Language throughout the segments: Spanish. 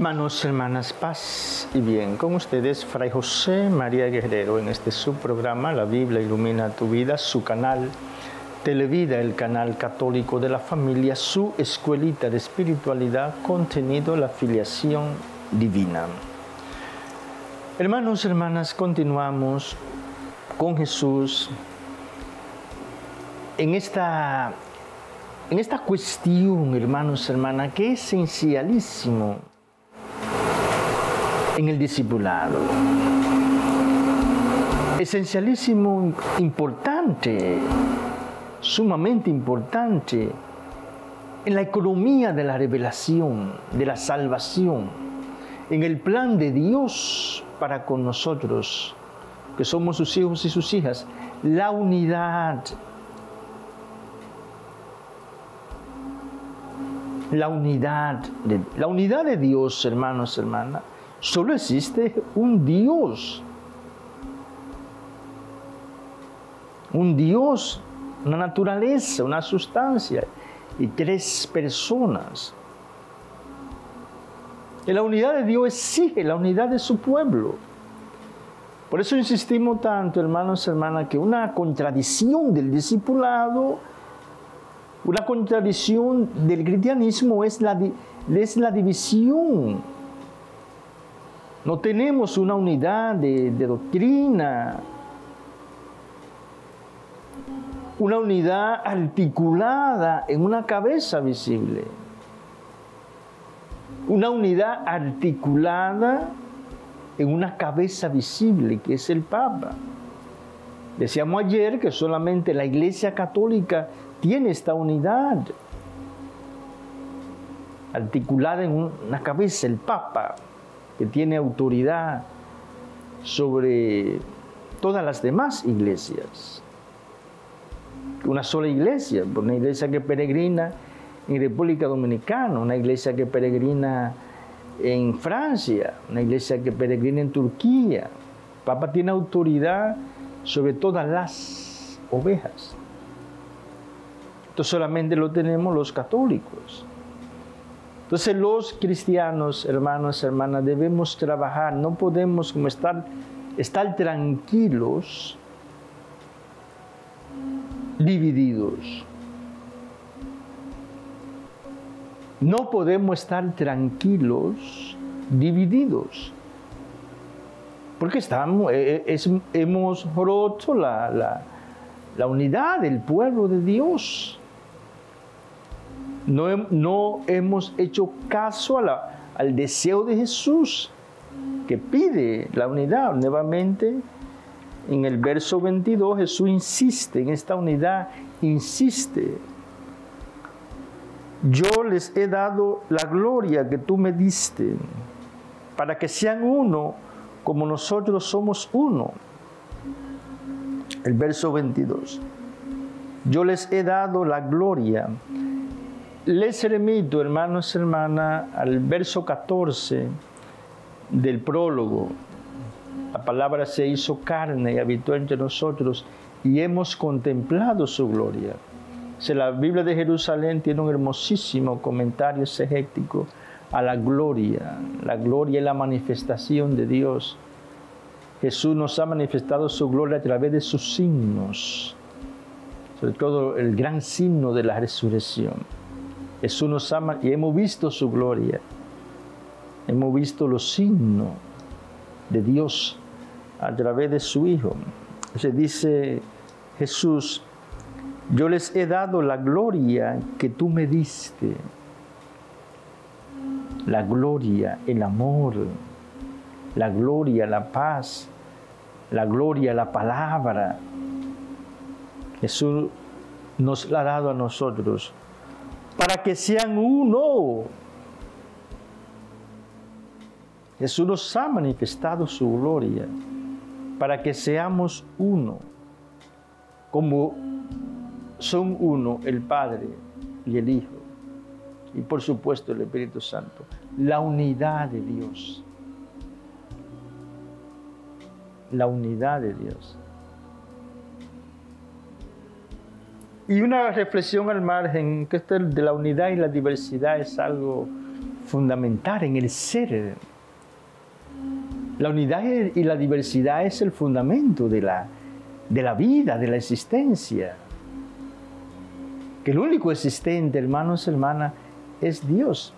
Hermanos, hermanas, paz y bien. Con ustedes, Fray José María Guerrero, en este subprograma La Biblia Ilumina tu Vida, su canal Televida, el canal católico de la familia, su escuelita de espiritualidad, contenido la filiación divina. Hermanos, hermanas, continuamos con Jesús en esta, en esta cuestión, hermanos, hermanas, que es esencialísimo en el discipulado. Esencialísimo, importante, sumamente importante en la economía de la revelación, de la salvación, en el plan de Dios para con nosotros, que somos sus hijos y sus hijas, la unidad. La unidad, de, la unidad de Dios, hermanos, hermanas, Solo existe un Dios. Un Dios, una naturaleza, una sustancia y tres personas. Y la unidad de Dios exige la unidad de su pueblo. Por eso insistimos tanto, hermanos y hermanas, que una contradicción del discipulado, una contradicción del cristianismo es la, es la división no tenemos una unidad de, doctrina, una unidad articulada en una cabeza visible. Una unidad articulada en una cabeza visible, que es el Papa. Decíamos ayer que solamente la Iglesia Católica tiene esta unidad articulada en una cabeza, el Papa que tiene autoridad sobre todas las demás iglesias. Una sola iglesia, una iglesia que peregrina en República Dominicana, una iglesia que peregrina en Francia, una iglesia que peregrina en Turquía. Papa tiene autoridad sobre todas las ovejas. Esto solamente lo tenemos los católicos. Entonces los cristianos, hermanos, hermanas, debemos trabajar, no podemos como estar, estar tranquilos, divididos. No podemos estar tranquilos, divididos. Porque estamos, eh, eh, hemos roto la unidad del pueblo de Dios. No, hemos hecho caso al deseo de Jesús que pide la unidad. Nuevamente, en el verso 22, Jesús insiste en esta unidad, insiste. Yo les he dado la gloria que tú me diste, para que sean uno como nosotros somos uno. El verso 22. Yo les he dado la gloria les remito, hermanos y hermanas, al verso 14 del prólogo. La palabra se hizo carne y habitó entre nosotros y hemos contemplado su gloria. Si la Biblia de Jerusalén tiene un hermosísimo comentario exegético a la gloria. La gloria es la manifestación de Dios. Jesús nos ha manifestado su gloria a través de sus signos, sobre todo el gran signo de la resurrección. Jesús nos ama y hemos visto su gloria. Hemos visto los signos de Dios a través de su Hijo. Se dice Jesús, yo les he dado la gloria que tú me diste. La gloria, el amor, la gloria, la paz, la gloria, la palabra. Jesús nos la ha dado a nosotros para que sean uno. Jesús nos ha manifestado su gloria para que seamos uno, como son uno el Padre y el Hijo, y por supuesto el Espíritu Santo, la unidad de Dios. La unidad de Dios. Y una reflexión al margen, que esto de la unidad y la diversidad es algo fundamental en el ser. La unidad y la diversidad es el fundamento de la, de la vida, de la existencia. Que el único existente, hermanos y hermanas, es Dios.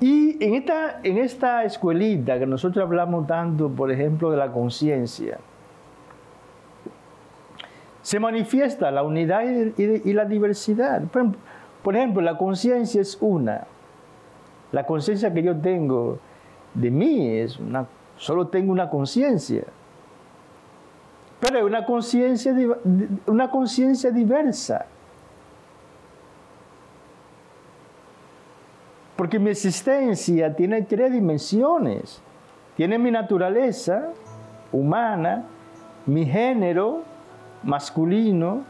Y en esta, en esta escuelita que nosotros hablamos tanto, por ejemplo, de la conciencia, se manifiesta la unidad y, la diversidad. Por ejemplo, la conciencia es una. La conciencia que yo tengo de mí es una, solo tengo una conciencia. Pero es una conciencia una conciencia diversa. Porque mi existencia tiene tres dimensiones. Tiene mi naturaleza humana, mi género masculino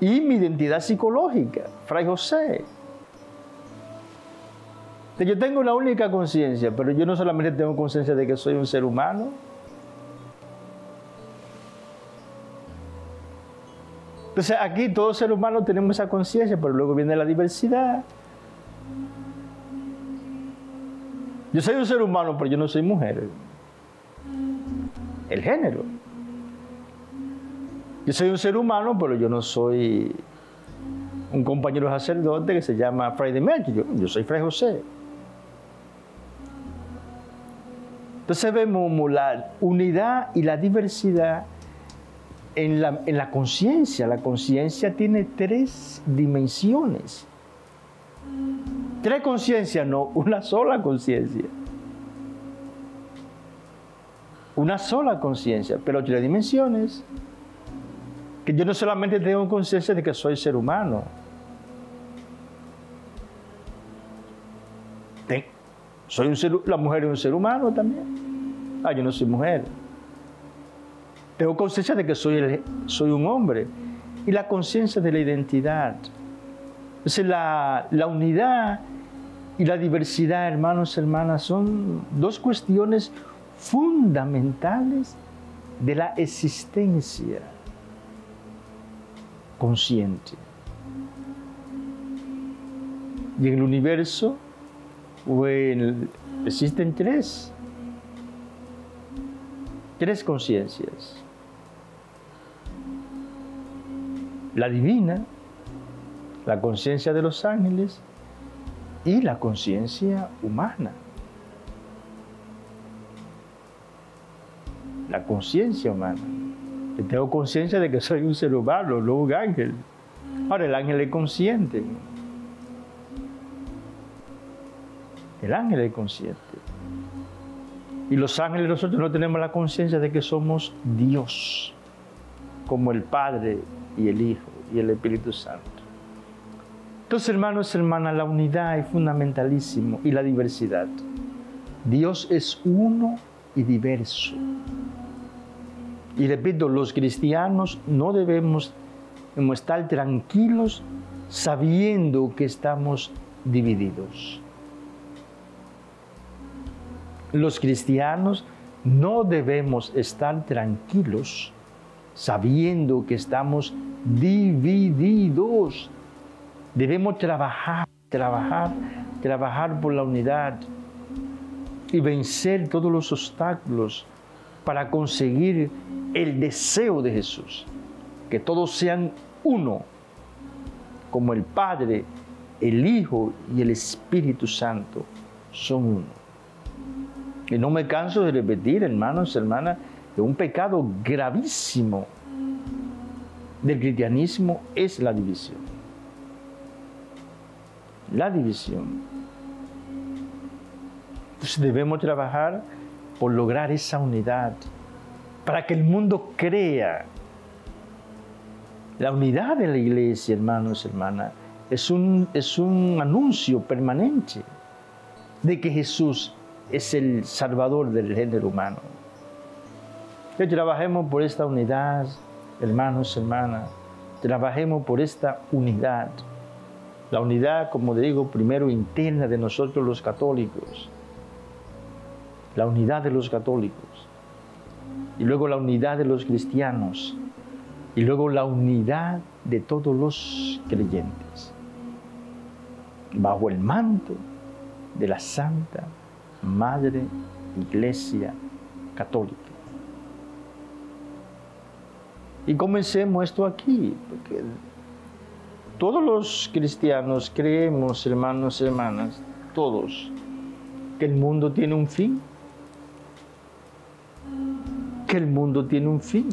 y mi identidad psicológica, Fray José. Yo tengo una única conciencia, pero yo no solamente tengo conciencia de que soy un ser humano. Entonces aquí todos ser humanos tenemos esa conciencia, pero luego viene la diversidad. Yo soy un ser humano, pero yo no soy mujer. El género. Yo soy un ser humano, pero yo no soy un compañero sacerdote que se llama Fray de Yo, yo soy Fray José. Entonces vemos la unidad y la diversidad en la, en la conciencia. La conciencia tiene tres dimensiones. Tres conciencias, no, una sola conciencia. Una sola conciencia, pero tres dimensiones que yo no solamente tengo conciencia de que soy ser humano, soy un ser, la mujer es un ser humano también. Ah, yo no soy mujer. Tengo conciencia de que soy, soy un hombre y la conciencia de la identidad. Entonces la, la unidad y la diversidad, hermanos y hermanas, son dos cuestiones fundamentales de la existencia consciente. Y en el universo existen tres, tres conciencias. La divina, la conciencia de los ángeles y la conciencia humana. La conciencia humana tengo conciencia de que soy un ser humano, no un ángel. Ahora, el ángel es consciente. El ángel es consciente. Y los ángeles nosotros no tenemos la conciencia de que somos Dios, como el Padre y el Hijo y el Espíritu Santo. Entonces, hermanos hermanas, la unidad es fundamentalísimo y la diversidad. Dios es uno y diverso. Y repito, los cristianos no debemos estar tranquilos sabiendo que estamos divididos. Los cristianos no debemos estar tranquilos sabiendo que estamos divididos. Debemos trabajar, trabajar, trabajar por la unidad y vencer todos los obstáculos para conseguir el deseo de Jesús, que todos sean uno, como el Padre, el Hijo y el Espíritu Santo son uno. Y no me canso de repetir, hermanos, hermanas, que un pecado gravísimo del cristianismo es la división. La división. Entonces debemos trabajar por lograr esa unidad, para que el mundo crea. La unidad de la iglesia, hermanos y hermanas, es un, es un anuncio permanente de que Jesús es el salvador del género humano. Que trabajemos por esta unidad, hermanos y hermanas, trabajemos por esta unidad. La unidad, como digo, primero interna de nosotros los católicos, la unidad de los católicos, y luego la unidad de los cristianos, y luego la unidad de todos los creyentes, bajo el manto de la Santa Madre Iglesia Católica. Y comencemos esto aquí, porque todos los cristianos creemos, hermanos y hermanas, todos, que el mundo tiene un fin. Que el mundo tiene un fin.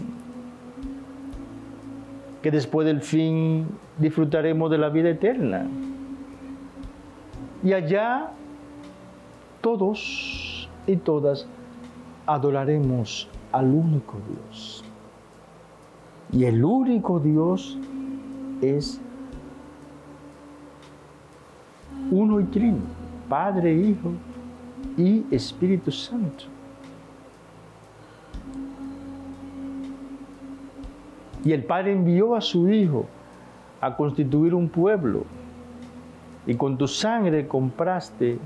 Que después del fin disfrutaremos de la vida eterna. Y allá todos y todas adoraremos al único Dios. Y el único Dios es uno y trino, Padre, Hijo y Espíritu Santo. Y el Padre envió a su Hijo a constituir un pueblo. Y con tu sangre compraste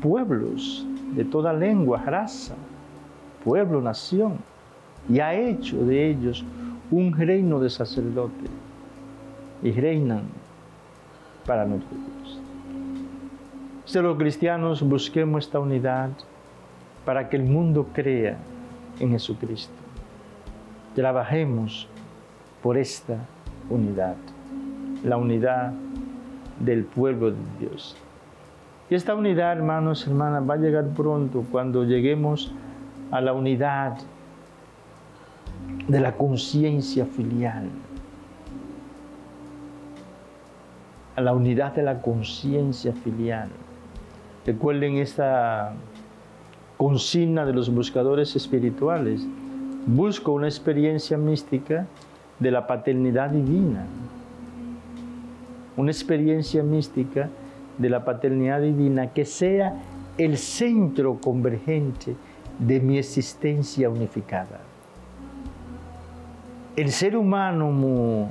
pueblos de toda lengua, raza, pueblo, nación. Y ha hecho de ellos un reino de sacerdotes. Y reinan para nuestro Dios. Los cristianos busquemos esta unidad para que el mundo crea en Jesucristo. Trabajemos por esta unidad, la unidad del pueblo de Dios. Y esta unidad, hermanos, hermanas, va a llegar pronto cuando lleguemos a la unidad de la conciencia filial, a la unidad de la conciencia filial. Recuerden esta consigna de los buscadores espirituales. Busco una experiencia mística de la paternidad divina. Una experiencia mística de la paternidad divina que sea el centro convergente de mi existencia unificada. El ser humano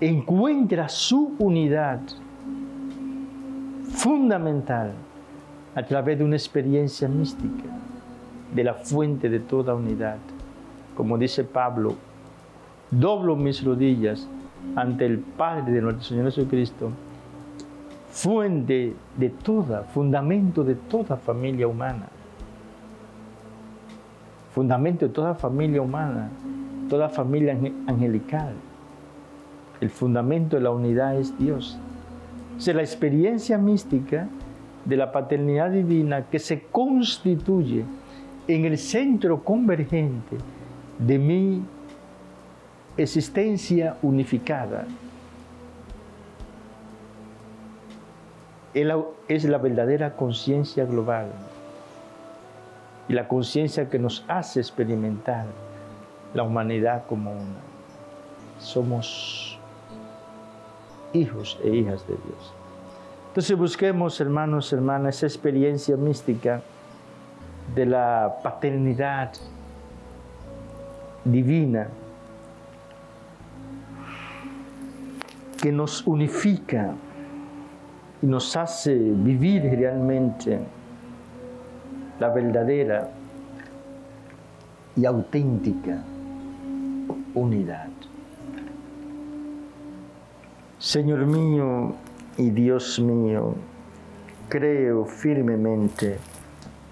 encuentra su unidad fundamental a través de una experiencia mística de la fuente de toda unidad. Como dice Pablo, doblo mis rodillas ante el Padre de nuestro Señor Jesucristo, fuente de toda, fundamento de toda familia humana. Fundamento de toda familia humana, toda familia angelical. El fundamento de la unidad es Dios. O la experiencia mística de la paternidad divina que se constituye en el centro convergente de mi existencia unificada. Es la verdadera conciencia global y la conciencia que nos hace experimentar la humanidad como una. Somos hijos e hijas de Dios. Entonces busquemos, hermanos, hermanas, esa experiencia mística de la paternidad divina que nos unifica y nos hace vivir realmente la verdadera y auténtica unidad. Señor mío y Dios mío, creo firmemente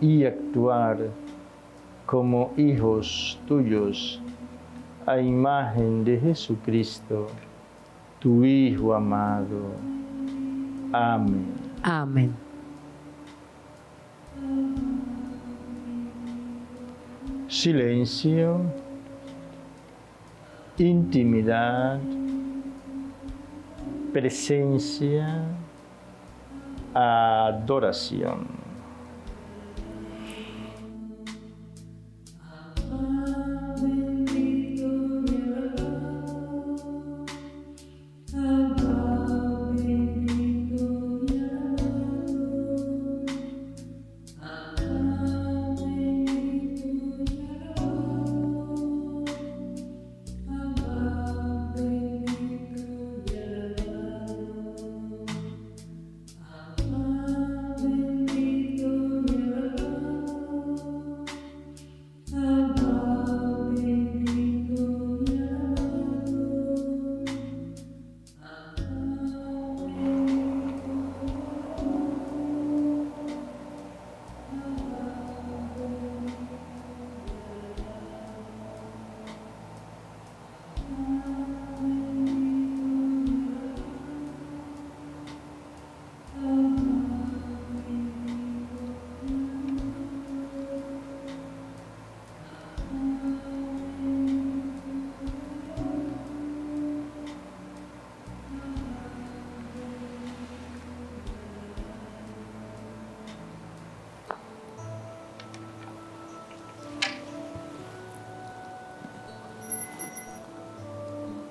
y actuar como hijos tuyos a imagen de Jesucristo, tu Hijo amado. Amén. Amén. Silencio, intimidad, presencia, adoración.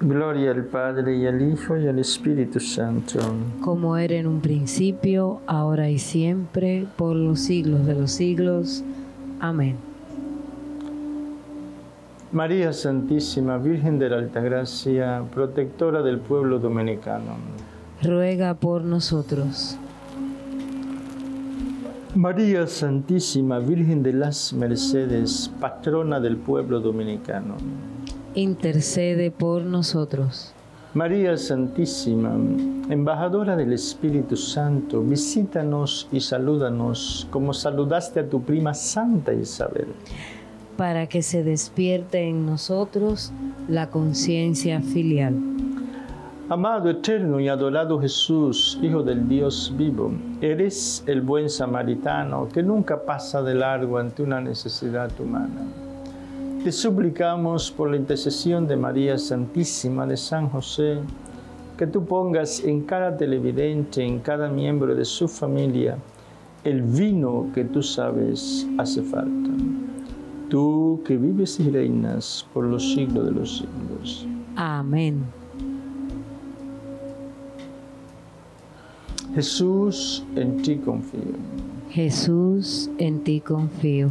Gloria al Padre y al Hijo y al Espíritu Santo. Como era en un principio, ahora y siempre, por los siglos de los siglos. Amén. María Santísima, Virgen de la Alta Gracia, protectora del pueblo dominicano. Ruega por nosotros. María Santísima, Virgen de las Mercedes, patrona del pueblo dominicano intercede por nosotros. María Santísima, embajadora del Espíritu Santo, visítanos y salúdanos como saludaste a tu prima Santa Isabel. Para que se despierte en nosotros la conciencia filial. Amado, eterno y adorado Jesús, Hijo del Dios vivo, eres el buen samaritano que nunca pasa de largo ante una necesidad humana te suplicamos por la intercesión de María Santísima de San José, que tú pongas en cada televidente, en cada miembro de su familia, el vino que tú sabes hace falta. Tú que vives y reinas por los siglos de los siglos. Amén. Jesús, en ti confío. Jesús, en ti confío.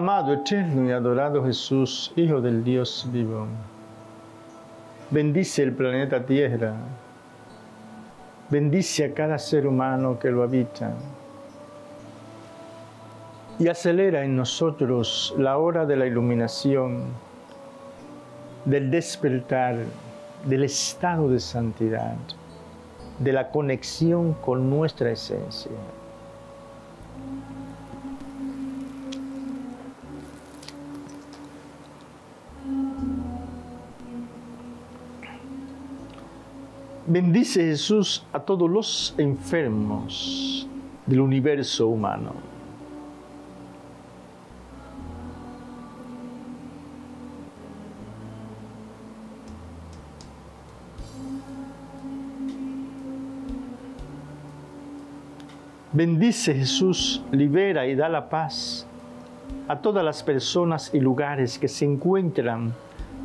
Amado, eterno y adorado Jesús, Hijo del Dios vivo, bendice el planeta Tierra, bendice a cada ser humano que lo habita. Y acelera en nosotros la hora de la iluminación, del despertar, del estado de santidad, de la conexión con nuestra esencia. Bendice Jesús a todos los enfermos del universo humano. Bendice Jesús, libera y da la paz a todas las personas y lugares que se encuentran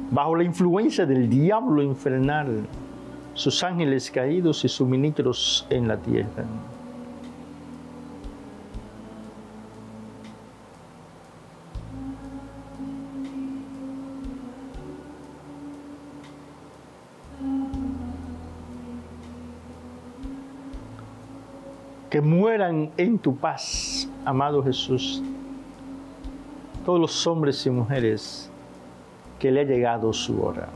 bajo la influencia del diablo infernal, sus ángeles caídos y sus ministros en la tierra. que mueran en tu paz, amado Jesús, todos los hombres y mujeres que le ha llegado su hora.